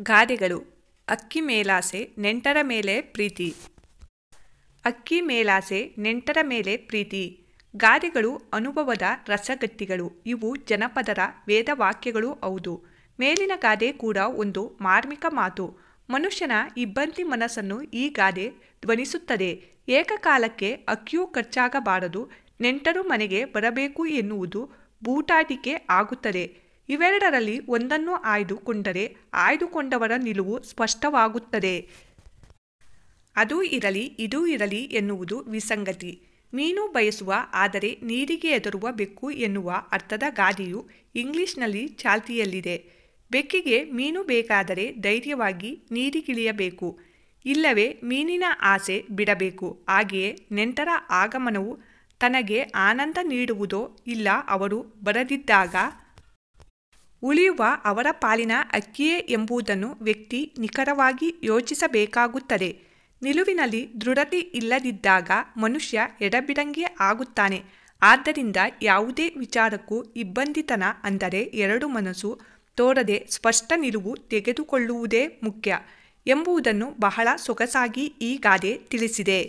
ಗಾದೆಗಳು. ಅಕ್ಕಿ ಮೇಲಾಸೆ, ನೆಂಟರ ಮೇಲೆ ಪ್ರೀತಿ. ಅಕ್ಕಿ ಮೇಲಾಸೆ, ನೆಂಟರ ಮೇಲೆ ಪ್ರೀತಿ. ಗಾದೆಗಳು ಅನುಭವದ ರಸಗಟ್ಟಿಗಳು. ಇವು ಜನಪದರ ವೇದವಾಕ್ಯಗಳು ಹೌದು. ಮೇಲಿನ ಗಾದೆ ಕೂಡ ಒಂದು ಮಾರ್ಮಿಕ ಮಾತು. ಮನುಷ್ಯನ ಇಬ್ಬಂದಿ ಮನಸ್ಸನ್ನು ಈ ಗಾದೆ ಧ್ವನಿಸುತ್ತದೆ. ಏಕಕಾಲಕ್ಕೆ ಅಕ್ಕಿಯೂ ಖರ್ಚಾಗಬಾರದು, ನೆಂಟರು ಮನೆಗೆ ಬರಬೇಕು ಎನ್ನುವುದು ಬೂಟಾಟಿಕೆ ಆಗುತ್ತದೆ. ಇವೆರಡರಲ್ಲಿ ಒಂದನ್ನು ಆಯ್ದುಕೊಂಡರೆ ಆಯ್ದುಕೊಂಡವರ ನಿಲುವು ಸ್ಪಷ್ಟವಾಗುತ್ತದೆ. ಅದು ಇರಲಿ, ಇದು ಇರಲಿ ಎನ್ನುವುದು ವಿಸಂಗತಿ. ಮೀನು ಬಯಸುವ, ಆದರೆ ನೀರಿಗೆ ಎದುರುವ ಬೆಕ್ಕು ಎನ್ನುವ ಅರ್ಥದ ಗಾದಿಯು ಇಂಗ್ಲಿಷ್ನಲ್ಲಿ ಚಾಲ್ತಿಯಲ್ಲಿದೆ. ಬೆಕ್ಕಿಗೆ ಮೀನು ಬೇಕಾದರೆ ಧೈರ್ಯವಾಗಿ ನೀರಿಗಿಳಿಯಬೇಕು. ಇಲ್ಲವೇ ಮೀನಿನ ಆಸೆ ಬಿಡಬೇಕು. ಹಾಗೆಯೇ ನೆಂಟರ ಆಗಮನವು ತನಗೆ ಆನಂದ ನೀಡುವುದೋ ಇಲ್ಲ ಅವರು ಬರದಿದ್ದಾಗ ಉಳಿಯುವ ಅವರ ಪಾಲಿನ ಅಕ್ಕಿಯೇ ಎಂಬುದನ್ನು ವ್ಯಕ್ತಿ ನಿಖರವಾಗಿ ಯೋಚಿಸಬೇಕಾಗುತ್ತದೆ. ನಿಲುವಿನಲ್ಲಿ ದೃಢತೆ ಇಲ್ಲದಿದ್ದಾಗ ಮನುಷ್ಯ ಎಡಬಿಡಂಗೆ ಆಗುತ್ತಾನೆ. ಆದ್ದರಿಂದ ಯಾವುದೇ ವಿಚಾರಕ್ಕೂ ಇಬ್ಬಂದಿತನ ಅಂದರೆ ಎರಡು ಮನಸ್ಸು ತೋರದೆ ಸ್ಪಷ್ಟ ನಿಲುವು ತೆಗೆದುಕೊಳ್ಳುವುದೇ ಮುಖ್ಯ ಎಂಬುದನ್ನು ಬಹಳ ಸೊಗಸಾಗಿ ಈ ಗಾದೆ ತಿಳಿಸಿದೆ.